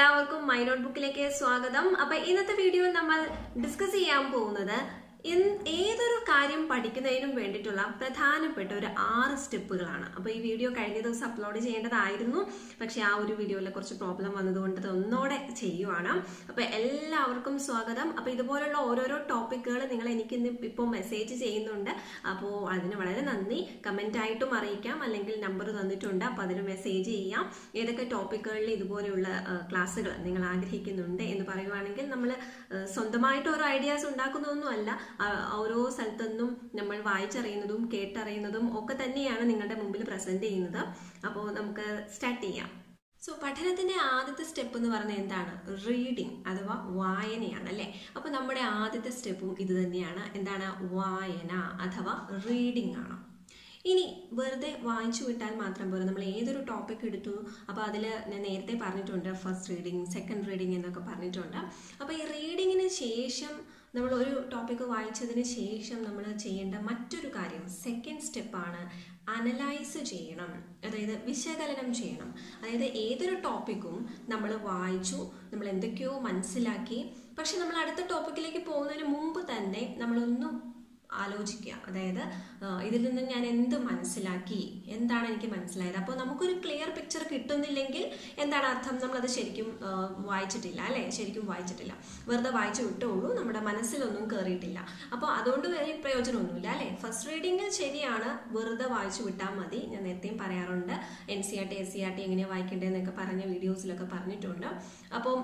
എല്ലാവർക്കും my not ബുക്കിലേക്ക് സ്വാഗതം. അപ്പൊ ഇന്നത്തെ വീഡിയോ നമ്മൾ ഡിസ്കസ് ചെയ്യാൻ പോകുന്നത് ഏതൊരു കാര്യം പഠിക്കുന്നതിനും വേണ്ടിയിട്ടുള്ള പ്രധാനപ്പെട്ട ഒരു ആറ് സ്റ്റെപ്പുകളാണ്. അപ്പോൾ ഈ വീഡിയോ കഴിഞ്ഞ ദിവസം അപ്ലോഡ് ചെയ്യേണ്ടതായിരുന്നു. പക്ഷേ ആ ഒരു വീഡിയോയിൽ കുറച്ച് പ്രോബ്ലം വന്നതുകൊണ്ട് ഒന്നോടെ ചെയ്യുവാണ്. അപ്പോൾ എല്ലാവർക്കും സ്വാഗതം. അപ്പോൾ ഇതുപോലുള്ള ഓരോരോ ടോപ്പിക്കുകൾ നിങ്ങൾ എനിക്ക് ഇന്ന് ഇപ്പോൾ മെസ്സേജ് ചെയ്യുന്നുണ്ട്. അപ്പോൾ അതിന് വളരെ നന്ദി. കമന്റ് ആയിട്ടും അറിയിക്കാം. അല്ലെങ്കിൽ നമ്പർ തന്നിട്ടുണ്ട്. അപ്പോൾ അതിന് മെസ്സേജ് ചെയ്യാം. ഏതൊക്കെ ടോപ്പിക്കുകളിൽ ഇതുപോലെയുള്ള ക്ലാസ്സുകൾ നിങ്ങൾ ആഗ്രഹിക്കുന്നുണ്ട് എന്ന് പറയുവാണെങ്കിൽ നമ്മൾ സ്വന്തമായിട്ട് ഓരോ ഐഡിയാസ് ഉണ്ടാക്കുന്നതൊന്നുമല്ല. ഓരോ സ്ഥലത്തുനിന്നും നമ്മൾ വായിച്ചറിയുന്നതും കേട്ടറിയുന്നതും ഒക്കെ തന്നെയാണ് നിങ്ങളുടെ മുമ്പിൽ പ്രസന്റ് ചെയ്യുന്നത്. അപ്പോൾ നമുക്ക് സ്റ്റാർട്ട് ചെയ്യാം. സോ പഠനത്തിന്റെ ആദ്യത്തെ സ്റ്റെപ്പ് എന്ന് പറഞ്ഞാൽ എന്താണ്? റീഡിങ് അഥവാ വായനയാണ് അല്ലേ? അപ്പൊ നമ്മുടെ ആദ്യത്തെ സ്റ്റെപ്പും ഇത് തന്നെയാണ്. എന്താണ്? വായന അഥവാ റീഡിംഗ് ആണ്. ഇനി വെറുതെ വായിച്ചു വിട്ടാൽ മാത്രം പോരാ. നമ്മൾ ഏതൊരു ടോപ്പിക് എടുത്തു? അപ്പോൾ അതിൽ ഞാൻ നേരത്തെ പറഞ്ഞിട്ടുണ്ട് ഫസ്റ്റ് റീഡിങ് സെക്കൻഡ് റീഡിങ് എന്നൊക്കെ പറഞ്ഞിട്ടുണ്ട്. അപ്പോൾ ഈ റീഡിങ്ങിന് ശേഷം നമ്മൾ ഒരു ടോപ്പിക്ക് വായിച്ചതിന് ശേഷം നമ്മൾ ചെയ്യേണ്ട മറ്റൊരു കാര്യം സെക്കൻഡ് സ്റ്റെപ്പാണ് അനലൈസ് ചെയ്യണം. അതായത് വിശകലനം ചെയ്യണം. അതായത് ഏതൊരു ടോപ്പിക്കും നമ്മൾ വായിച്ചു നമ്മൾ എന്തൊക്കെയോ മനസ്സിലാക്കി. പക്ഷെ നമ്മൾ അടുത്ത ടോപ്പിക്കിലേക്ക് പോകുന്നതിന് മുമ്പ് തന്നെ നമ്മളൊന്നും ആലോചിക്കുക. അതായത് ഇതിൽ നിന്ന് ഞാൻ എന്ത് മനസ്സിലാക്കി? എന്താണ് എനിക്ക് മനസ്സിലായത്? അപ്പോൾ നമുക്കൊരു ക്ലിയർ പിക്ചർ കിട്ടുന്നില്ലെങ്കിൽ എന്താണ് അർത്ഥം? നമ്മൾ അത് ശരിക്കും വായിച്ചിട്ടില്ല അല്ലേ? ശരിക്കും വായിച്ചിട്ടില്ല. വെറുതെ വായിച്ചു വിട്ടുള്ളൂ നമ്മുടെ മനസ്സിലൊന്നും കയറിയിട്ടില്ല അപ്പോൾ അതുകൊണ്ട് വലിയ പ്രയോജനമൊന്നുമില്ല അല്ലേ? ഫസ്റ്റ് റീഡിങ്ങിൽ ശരിയാണ് വെറുതെ വായിച്ചു വിട്ടാൽ മതി. ഞാൻ നേരത്തെയും പറയാറുണ്ട്. N C R T S C R T എങ്ങനെയാണ് വായിക്കേണ്ടതെന്നൊക്കെ പറഞ്ഞ വീഡിയോസിലൊക്കെ പറഞ്ഞിട്ടുണ്ട്. അപ്പോൾ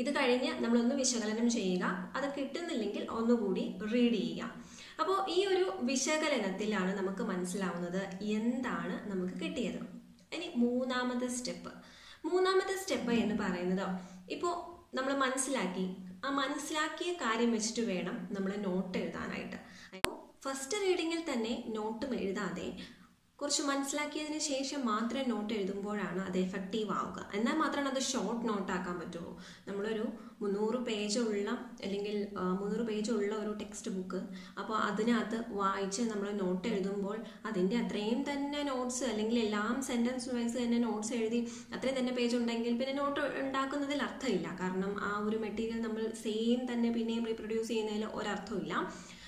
ഇത് കഴിഞ്ഞ് നമ്മളൊന്ന് വിശകലനം ചെയ്യുക. അത് കിട്ടുന്നില്ലെങ്കിൽ ഒന്നുകൂടി റീഡ് ചെയ്യുക. അപ്പോൾ ഈ ഒരു വിശകലനത്തിലാണ് നമുക്ക് മനസ്സിലാവുന്നത് എന്താണ് നമുക്ക് കിട്ടിയത്. ഇനി മൂന്നാമത്തെ സ്റ്റെപ്പ് മൂന്നാമത്തെ സ്റ്റെപ്പ് എന്ന് പറയുന്നത് ഇപ്പോൾ നമ്മൾ മനസ്സിലാക്കി. ആ മനസ്സിലാക്കിയ കാര്യം വെച്ചിട്ട് വേണം നമ്മൾ നോട്ട് എഴുതാനായിട്ട്. അപ്പോൾ ഫസ്റ്റ് റീഡിങ്ങിൽ തന്നെ നോട്ടും എഴുതാതെ കുറച്ച് മനസ്സിലാക്കിയതിന് ശേഷം മാത്രം നോട്ട് എഴുതുമ്പോഴാണ് അത് എഫക്റ്റീവ് ആവുക. എന്നാൽ മാത്രമാണ് അത് ഷോർട്ട് നോട്ട് ആക്കാൻ പറ്റുള്ളൂ നമ്മളൊരു മുന്നൂറ് പേജുള്ള അല്ലെങ്കിൽ മുന്നൂറ് പേജുള്ള ഒരു ടെക്സ്റ്റ് ബുക്ക് അപ്പോൾ അതിനകത്ത് വായിച്ച് നമ്മൾ നോട്ട് എഴുതുമ്പോൾ അതിന്റെ അത്രയും തന്നെ നോട്ട്സ് അല്ലെങ്കിൽ എല്ലാം സെന്റൻസ് വൈസ് തന്നെ നോട്ട്സ് എഴുതി അത്രയും തന്നെ പേജ് ഉണ്ടെങ്കിൽ പിന്നെ നോട്ട് ഉണ്ടാക്കുന്നതിൽ അർത്ഥമില്ല. കാരണം ആ ഒരു മെറ്റീരിയൽ നമ്മൾ സെയിം തന്നെ പിന്നെയും റീപ്രൊഡ്യൂസ് ചെയ്യുന്നതിൽ ഒരർത്ഥമില്ല.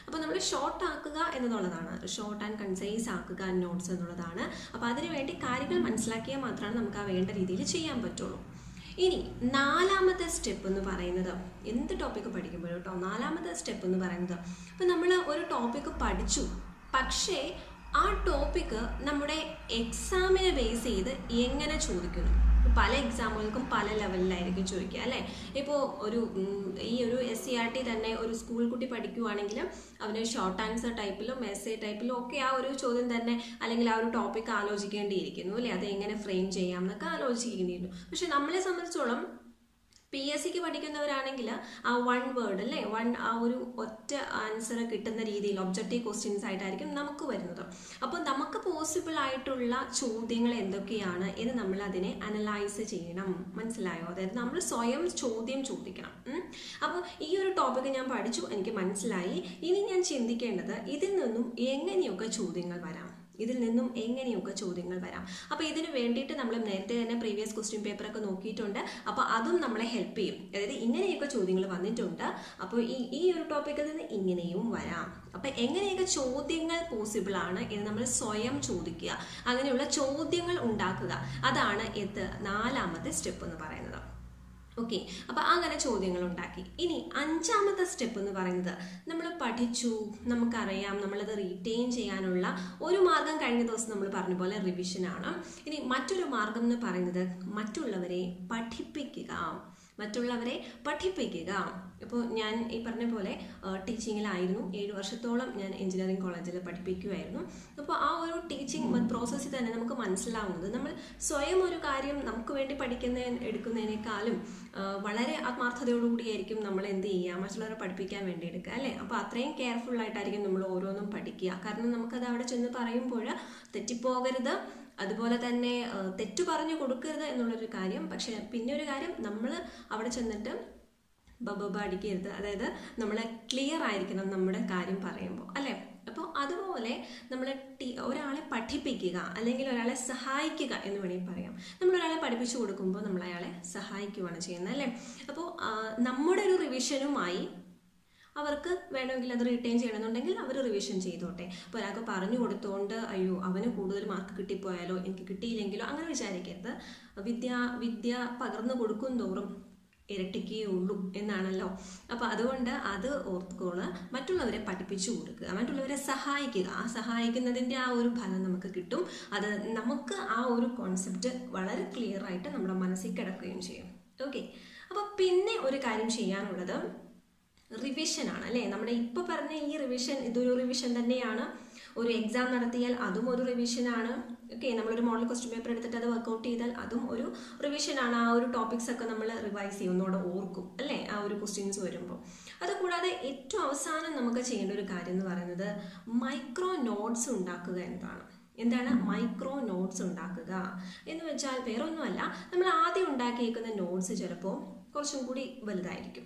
അപ്പോൾ നമ്മൾ ഷോർട്ട് ആക്കുക എന്നുള്ളതാണ്. ഷോർട്ട് ആൻഡ് കൺസൈസ് ആക്കുക നോട്ട്സ് എന്നുള്ളതാണ്. അപ്പോൾ അതിനുവേണ്ടി കാര്യങ്ങൾ മനസ്സിലാക്കിയാൽ മാത്രമാണ് നമുക്ക് ആ വേണ്ട രീതിയിൽ ചെയ്യാൻ പറ്റുള്ളൂ. ഇനി നാലാമത്തെ സ്റ്റെപ്പ് എന്ന് പറയുന്നത് എന്ത് ടോപ്പിക്ക് പഠിക്കുമ്പോഴും കേട്ടോ നാലാമത്തെ സ്റ്റെപ്പ് എന്ന് പറയുന്നത്. ഇപ്പം നമ്മൾ ഒരു ടോപ്പിക്ക് പഠിച്ചു. പക്ഷേ ആ ടോപ്പിക്ക് നമ്മുടെ എക്സാമിനെ ബേസ് ചെയ്ത് എങ്ങനെ ചോദിക്കുന്നു പല എക്സാമുകൾക്കും പല ലെവലിലായിരിക്കും ചോദിക്കുക അല്ലേ? ഇപ്പോൾ ഒരു ഈ ഒരു എസ് സി ആർ ടി തന്നെ ഒരു സ്കൂൾ കുട്ടി പഠിക്കുവാണെങ്കിൽ അവന് ഷോർട്ട് ആൻസർ ടൈപ്പിലും എസ് എ ടൈപ്പിലും ഒക്കെ ആ ഒരു ചോദ്യം തന്നെ അല്ലെങ്കിൽ ആ ഒരു ടോപ്പിക് ആലോചിക്കേണ്ടിയിരിക്കുന്നു അല്ലേ? അത് എങ്ങനെ ഫ്രെയിം ചെയ്യാം എന്നൊക്കെ ആലോചിക്കേണ്ടിയിരുന്നു. പക്ഷെ നമ്മളെ സംബന്ധിച്ചോളം പി എസ് സിക്ക് പഠിക്കുന്നവരാണെങ്കിൽ ആ വൺ വേർഡ് അല്ലേ? വൺ ആ ഒരു ഒറ്റ ആൻസർ കിട്ടുന്ന രീതിയിൽ ഒബ്ജക്റ്റീവ് ക്വസ്റ്റ്യൻസ് ആയിട്ടായിരിക്കും നമുക്ക് വരുന്നത്. അപ്പോൾ നമുക്ക് പോസിബിൾ ആയിട്ടുള്ള ചോദ്യങ്ങൾ എന്തൊക്കെയാണ് എന്ന് നമ്മൾ അതിനെ അനലൈസ് ചെയ്യണം. മനസ്സിലായോ? അതായത് നമ്മൾ സ്വയം ചോദ്യം ചോദിക്കണം. അപ്പോൾ ഈ ഒരു ടോപ്പിക്ക് ഞാൻ പഠിച്ചു. എനിക്ക് മനസ്സിലായി. ഇനി ഞാൻ ചിന്തിക്കേണ്ടത് ഇതിൽ നിന്നും എങ്ങനെയൊക്കെ ചോദ്യങ്ങൾ വരാം? ഇതിൽ നിന്നും എങ്ങനെയൊക്കെ ചോദ്യങ്ങൾ വരാം. അപ്പോൾ ഇതിന് വേണ്ടിയിട്ട് നമ്മൾ നേരത്തെ തന്നെ പ്രീവിയസ് ക്വസ്റ്റ്യൻ പേപ്പറൊക്കെ നോക്കിയിട്ടുണ്ട്. അപ്പോൾ അതും നമ്മളെ ഹെൽപ്പ് ചെയ്യും. അതായത് ഇങ്ങനെയൊക്കെ ചോദ്യങ്ങൾ വന്നിട്ടുണ്ട്. അപ്പോൾ ഈ ഈ ഒരു ടോപ്പിക്കിൽ നിന്ന് ഇങ്ങനെയും വരാം. അപ്പം എങ്ങനെയൊക്കെ ചോദ്യങ്ങൾ പോസിബിൾ ആണ് എന്ന് നമ്മൾ സ്വയം ചോദിക്കുക. അങ്ങനെയുള്ള ചോദ്യങ്ങൾ ഉണ്ടാക്കുക. അതാണ് ഇത് നാലാമത്തെ സ്റ്റെപ്പ് എന്ന് പറയുന്നത്. ഓക്കെ അപ്പൊ അങ്ങനെ ചോദ്യങ്ങൾ ഉണ്ടാക്കി ഇനി അഞ്ചാമത്തെ സ്റ്റെപ്പ് എന്ന് പറയുന്നത് നമ്മൾ പഠിച്ചു നമുക്കറിയാം നമ്മളത് റീറ്റെയിൻ ചെയ്യാനുള്ള ഒരു മാർഗം കഴിഞ്ഞ ദിവസം നമ്മൾ പറഞ്ഞ പോലെ റിവിഷൻ ആണ്. ഇനി മറ്റൊരു മാർഗം എന്ന് പറയുന്നത് മറ്റുള്ളവരെ പഠിപ്പിക്കുക. മറ്റുള്ളവരെ പഠിപ്പിക്കുക. ഇപ്പോൾ ഞാൻ ഈ പറഞ്ഞ പോലെ ടീച്ചിങ്ങിലായിരുന്നു ഏഴ് വർഷത്തോളം ഞാൻ എഞ്ചിനീയറിംഗ് കോളേജിൽ പഠിപ്പിക്കുമായിരുന്നു അപ്പോൾ ആ ഒരു ടീച്ചിങ് പ്രോസസ്സിൽ തന്നെ നമുക്ക് മനസ്സിലാവുന്നത്. നമ്മൾ സ്വയം ഒരു കാര്യം നമുക്ക് വേണ്ടി പഠിക്കുന്ന എടുക്കുന്നതിനേക്കാളും വളരെ ആത്മാർത്ഥതയോടുകൂടിയായിരിക്കും നമ്മൾ എന്ത് ചെയ്യുക മറ്റുള്ളവരെ പഠിപ്പിക്കാൻ വേണ്ടി എടുക്കുക അല്ലേ? അപ്പോൾ അത്രയും കെയർഫുൾ ആയിട്ടായിരിക്കും നമ്മൾ ഓരോന്നും പഠിക്കുക. കാരണം നമുക്കത് അവിടെ ചെന്ന് പറയുമ്പോൾ തെറ്റിപ്പോകരുത്. അതുപോലെ തന്നെ തെറ്റു പറഞ്ഞു കൊടുക്കരുത് എന്നുള്ളൊരു കാര്യം. പക്ഷെ പിന്നെ ഒരു കാര്യം നമ്മൾ അവിടെ ചെന്നിട്ട് ബബബ അടിക്കരുത്. അതായത് നമ്മൾ ക്ലിയർ ആയിരിക്കണം നമ്മുടെ കാര്യം പറയുമ്പോൾ അല്ലേ? അപ്പോൾ അതുപോലെ നമ്മൾ ഒരാളെ പഠിപ്പിക്കുക അല്ലെങ്കിൽ ഒരാളെ സഹായിക്കുക എന്ന് വേണമെങ്കിൽ പറയാം. നമ്മൾ ഒരാളെ പഠിപ്പിച്ചു കൊടുക്കുമ്പോൾ നമ്മൾ അയാളെ സഹായിക്കുകയാണ് ചെയ്യുന്നത് അല്ലേ? അപ്പോൾ നമ്മുടെ ഒരു റിവിഷനുമായി അവർക്ക് വേണമെങ്കിൽ അത് റിട്ടേൺ ചെയ്യണമെന്നുണ്ടെങ്കിൽ അവർ റിവിഷൻ ചെയ്തോട്ടെ. അപ്പോൾ ഒരാൾക്ക് പറഞ്ഞു കൊടുത്തുകൊണ്ട് അയ്യോ അവന് കൂടുതൽ മാർക്ക് കിട്ടിപ്പോയാലോ എനിക്ക് കിട്ടിയില്ലെങ്കിലോ? അങ്ങനെ വിചാരിക്കരുത്. വിദ്യ വിദ്യ പകർന്നു കൊടുക്കും തോറും ഇരട്ടിക്കേ ഉള്ളൂ എന്നാണല്ലോ. അപ്പോൾ അതുകൊണ്ട് അത് ഓർത്തുകൊണ്ട് മറ്റുള്ളവരെ പഠിപ്പിച്ചു കൊടുക്കുക മറ്റുള്ളവരെ സഹായിക്കുക. ആ സഹായിക്കുന്നതിന്റെ ആ ഒരു ഫലം നമുക്ക് കിട്ടും. അത് നമുക്ക് ആ ഒരു കോൺസെപ്റ്റ് വളരെ ക്ലിയർ ആയിട്ട് നമ്മുടെ മനസ്സിൽ കിടക്കുകയും ചെയ്യും. ഓക്കെ അപ്പോൾ പിന്നെ ഒരു കാര്യം ചെയ്യാനുള്ളത് റിവിഷൻ ആണ് അല്ലേ? നമ്മുടെ ഇപ്പൊ പറഞ്ഞ ഈ റിവിഷൻ ഇതൊരു റിവിഷൻ തന്നെയാണ്. ഒരു എക്സാം നടത്തിയാൽ അതും ഒരു റിവിഷൻ ആണ്. ഓക്കെ നമ്മളൊരു മോഡൽ ക്വസ്റ്റ്യൻ പേപ്പർ എടുത്തിട്ട് അത് വർക്കൗട്ട് ചെയ്താൽ അതും ഒരു റിവിഷൻ ആണ്. ആ ഒരു ടോപ്പിക്സ് ഒക്കെ നമ്മൾ റിവൈസ് ചെയ്യുന്നതോടെ ഓർക്കും അല്ലേ? ആ ഒരു ക്വസ്റ്റ്യൻസ് വരുമ്പോൾ അതുകൂടാതെ ഏറ്റവും അവസാനം നമുക്ക് ചെയ്യേണ്ട ഒരു കാര്യം എന്ന് പറയുന്നത് മൈക്രോ നോട്ട്സ് ഉണ്ടാക്കുക എന്നതാണ്. എന്താണ്? മൈക്രോ നോട്ട്സ് ഉണ്ടാക്കുക. എന്ന് വെച്ചാൽ വേറെ ഒന്നുമല്ല നമ്മൾ ആദ്യം ഉണ്ടാക്കിയേക്കുന്ന നോട്ട്സ് ചിലപ്പോൾ കുറച്ചും കൂടി വലുതായിരിക്കും.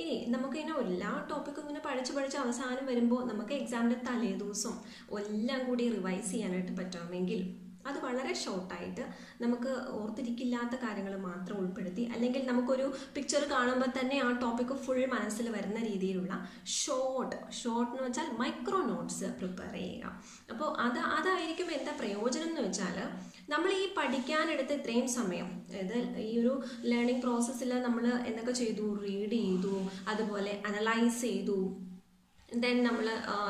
ഇനി നമുക്ക് ഇങ്ങനെ എല്ലാ ടോപ്പിക്കും ഇങ്ങനെ പഠിച്ച് പഠിച്ച് അവസാനം വരുമ്പോൾ നമുക്ക് എക്സാമിന്റെ തലേ ദിവസം എല്ലാം കൂടി റിവൈസ് ചെയ്യാനായിട്ട് പറ്റുമെങ്കിൽ അത് വളരെ ഷോർട്ടായിട്ട് നമുക്ക് ഓർത്തിരിക്കില്ലാത്ത കാര്യങ്ങൾ മാത്രം ഉൾപ്പെടുത്തി അല്ലെങ്കിൽ നമുക്കൊരു പിക്ചർ കാണുമ്പോൾ തന്നെ ആ ടോപ്പിക്ക് ഫുൾ മനസ്സിൽ വരുന്ന രീതിയിലുള്ള ഷോർട്ട് ഷോർട്ട് എന്ന് വെച്ചാൽ മൈക്രോ നോട്ട്സ് പ്രിപ്പയർ ചെയ്യുക. അപ്പോൾ അത് അതായിരിക്കും എന്താ പ്രയോജനം എന്ന് വെച്ചാൽ നമ്മൾ ഈ പഠിക്കാനെടുത്ത ഇത്രയും സമയം അതായത് ഈ ഒരു ലേണിംഗ് പ്രോസസ്സിൽ നമ്മൾ എന്തൊക്കെ ചെയ്തു? റീഡ് ചെയ്തു അതുപോലെ അനലൈസ് ചെയ്തു ദെൻ നമ്മൾ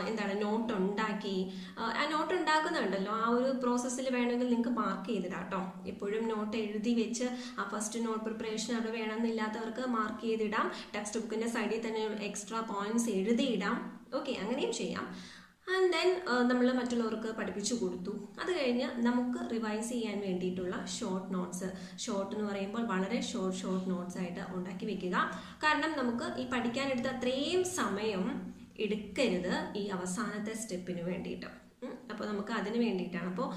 എന്താണ് നോട്ട് ഉണ്ടാക്കി ആ, നോട്ട് ഉണ്ടാക്കുന്നുണ്ടല്ലോ. ആ ഒരു പ്രോസസ്സിൽ വേണമെങ്കിൽ നിങ്ങൾക്ക് മാർക്ക് ചെയ്തിടാം കേട്ടോ എപ്പോഴും നോട്ട് എഴുതി വെച്ച് ആ ഫസ്റ്റ് നോട്ട് പ്രിപ്പറേഷൻ അവിടെ വേണമെന്നില്ലാത്തവർക്ക് മാർക്ക് ചെയ്തിടാം. ടെക്സ്റ്റ് ബുക്കിന്റെ സൈഡിൽ തന്നെ എക്സ്ട്രാ പോയിന്റ്സ് എഴുതിയിടാം. ഓക്കെ അങ്ങനെയും ചെയ്യാം. ആൻഡ് ദെൻ നമ്മൾ മറ്റുള്ളവർക്ക് പഠിപ്പിച്ചു കൊടുത്തു. അത് കഴിഞ്ഞ് നമുക്ക് റിവൈസ് ചെയ്യാൻ വേണ്ടിയിട്ടുള്ള ഷോർട്ട് നോട്ട്സ് ഷോർട്ട് എന്ന് പറയുമ്പോൾ വളരെ ഷോർട്ട് ഷോർട്ട് നോട്ട്സ് ആയിട്ട് ഉണ്ടാക്കി വെക്കുക. കാരണം നമുക്ക് ഈ പഠിക്കാനെടുത്ത അത്രയും സമയം എടുക്കരുത് ഈ അവസാനത്തെ സ്റ്റെപ്പിന് വേണ്ടിയിട്ട്. അപ്പോൾ നമുക്ക് അതിന് വേണ്ടിയിട്ടാണ്. അപ്പോൾ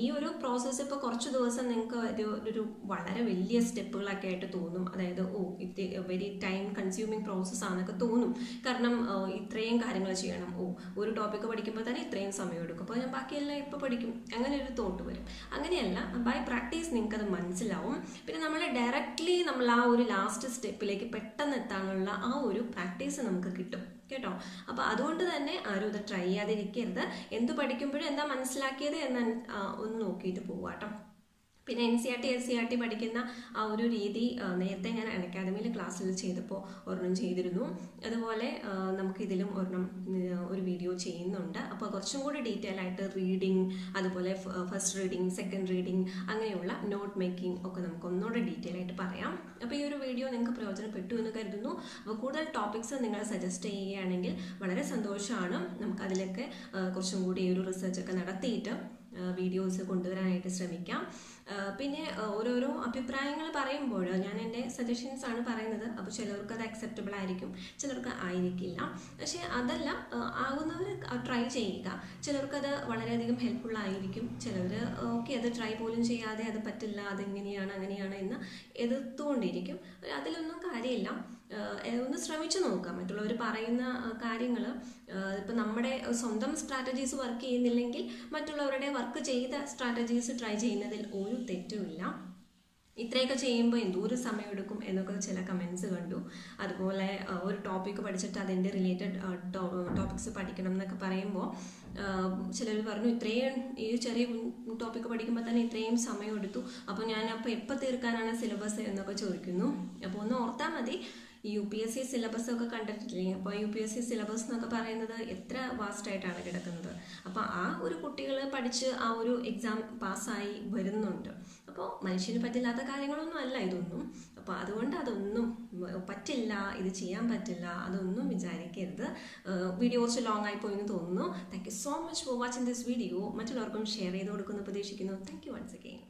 ഈ ഒരു പ്രോസസ്സ് ഇപ്പോൾ കുറച്ച് ദിവസം നിങ്ങൾക്ക് ഒരു ഒരു വളരെ വലിയ സ്റ്റെപ്പുകളൊക്കെ ആയിട്ട് തോന്നും. അതായത് ഓ ഇത് വെരി ടൈം കൺസ്യൂമിങ് പ്രോസസ്സ് ആണെന്നൊക്കെ തോന്നും. കാരണം ഇത്രയും കാര്യങ്ങൾ ചെയ്യണം. ഓ ഒരു ടോപ്പിക്ക് പഠിക്കുമ്പോൾ തന്നെ ഇത്രയും സമയം എടുക്കും. അപ്പോൾ ഞാൻ ബാക്കിയെല്ലാം ഇപ്പോൾ പഠിക്കും. അങ്ങനെ ഒരു തോട്ട് വരും. അങ്ങനെയല്ല ബൈ പ്രാക്ടീസ് നിങ്ങൾക്കത് മനസ്സിലാവും. പിന്നെ നമ്മൾ ഡയറക്റ്റ്ലി നമ്മൾ ആ ഒരു ലാസ്റ്റ് സ്റ്റെപ്പിലേക്ക് പെട്ടെന്ന് എത്താനുള്ള ആ ഒരു പ്രാക്ടീസ് നമുക്ക് കിട്ടും. കേട്ടോ? അപ്പോൾ അതുകൊണ്ട് തന്നെ ആരും ഇത് ട്രൈ ചെയ്യാതിരിക്കരുത് എന്ത് പഠിക്കുമ്പോഴും എന്താ മനസ്സിലാക്കിയത് എന്ന് ഒന്ന് നോക്കിയിട്ട് പോവാട്ടോ പിന്നെ N C R T S C R T പഠിക്കുന്ന ആ ഒരു രീതി നേരത്തെ ഞാൻ അക്കാദമിയിൽ ക്ലാസ്സിൽ ചെയ്തപ്പോൾ ഒരെണ്ണം ചെയ്തിരുന്നു. അതുപോലെ നമുക്കിതിലും ഒരെണ്ണം ഒരു വീഡിയോ ചെയ്യുന്നുണ്ട്. അപ്പോൾ കുറച്ചും കൂടി ഡീറ്റെയിൽ ആയിട്ട് റീഡിങ് അതുപോലെ ഫസ്റ്റ് റീഡിങ് സെക്കൻഡ് റീഡിങ് അങ്ങനെയുള്ള നോട്ട് മേക്കിംഗ് ഒക്കെ നമുക്ക് ഒന്നുകൂടെ ഡീറ്റെയിൽ ആയിട്ട് പറയാം. അപ്പോൾ ഈ ഒരു വീഡിയോ നിങ്ങൾക്ക് പ്രയോജനപ്പെട്ടു എന്ന് കരുതുന്നു. അപ്പോൾ കൂടുതൽ ടോപ്പിക്സ് നിങ്ങൾ സജസ്റ്റ് ചെയ്യുകയാണെങ്കിൽ വളരെ സന്തോഷമാണ്. നമുക്കതിലൊക്കെ കുറച്ചും കൂടി ഒരു റിസർച്ചൊക്കെ നടത്തിയിട്ട് വീഡിയോസ് കൊണ്ടുവരാനായിട്ട് ശ്രമിക്കാം. പിന്നെ ഓരോരോ അഭിപ്രായങ്ങൾ പറയുമ്പോൾ ഞാൻ എന്റെ സജഷൻസ് ആണ് പറയുന്നത്. അപ്പോൾ ചിലർക്ക് അത് അക്സെപ്റ്റബിൾ ആയിരിക്കും ചിലർക്ക് ആയിരിക്കില്ല. പക്ഷേ അതല്ല ആകുന്നവർ ട്രൈ ചെയ്യുക. ചിലർക്കത് വളരെയധികം ഹെൽപ്ഫുൾ ആയിരിക്കും. ചിലർ ഓക്കെ അത് ട്രൈ പോലും ചെയ്യാതെ അത് പറ്റില്ല അതെങ്ങനെയാണ് അങ്ങനെയാണ് എന്ന് എതിർത്തുകൊണ്ടിരിക്കും. അതിലൊന്നും കാര്യമില്ല. ഒന്ന് ശ്രമിച്ചു നോക്കാം. മറ്റുള്ളവർ പറയുന്ന കാര്യങ്ങൾ ഇപ്പം നമ്മുടെ സ്വന്തം സ്ട്രാറ്റജീസ് വർക്ക് ചെയ്യുന്നില്ലെങ്കിൽ മറ്റുള്ളവരുടെ വർക്ക് ചെയ്ത സ്ട്രാറ്റജീസ് ട്രൈ ചെയ്യുന്നതിൽ ഒരു തെറ്റുമില്ല. ഇത്രയൊക്കെ ചെയ്യുമ്പോൾ എന്തോരം സമയം എടുക്കും എന്നൊക്കെ ചില കമൻസ് കണ്ടു. അതുപോലെ ഒരു ടോപ്പിക്ക് പഠിച്ചിട്ട് അതിന്റെ റിലേറ്റഡ് ടോപ്പിക്സ് പഠിക്കണം എന്നൊക്കെ പറയുമ്പോൾ ചിലർ പറഞ്ഞു ഇത്രയും ഈ ചെറിയ ടോപ്പിക്ക് പഠിക്കുമ്പോൾ തന്നെ ഇത്രയും സമയം എടുത്തു. അപ്പോൾ ഞാൻ അപ്പോൾ എപ്പോൾ തീർക്കാനാണ് സിലബസ് എന്നൊക്കെ ചോദിക്കുന്നു. അപ്പോൾ ഒന്ന് ഓർത്താൽ മതി. U P S C syllabus ഒക്കെ കണ്ടിട്ടില്ലേ? അപ്പോൾ U P S C syllabus എന്നൊക്കെ പറയുന്നത് എത്ര വാസ്റ്റ് ആയിട്ടാണ് കിടക്കുന്നത്. അപ്പോൾ ആ ഒരു കുട്ടികൾ പഠിച്ച് ആ ഒരു എക്സാം പാസ്സായി വരുന്നുണ്ട്. അപ്പോൾ മനുഷ്യന് പറ്റില്ലാത്ത കാര്യങ്ങളൊന്നും അല്ല ഇതൊന്നും. അപ്പോൾ അതുകൊണ്ട് അതൊന്നും പറ്റില്ല ഇത് ചെയ്യാൻ പറ്റില്ല അതൊന്നും വിചാരിക്കരുത്. വീഡിയോ കുറച്ച് ലോങ് ആയി പോയി എന്ന് തോന്നുന്നു. Thank you so much for watching this video മറ്റുള്ളവർക്കും ഷെയർ ചെയ്ത് കൊടുക്കുന്നു. പ്രതീക്ഷിക്കുന്നു. Thank you once again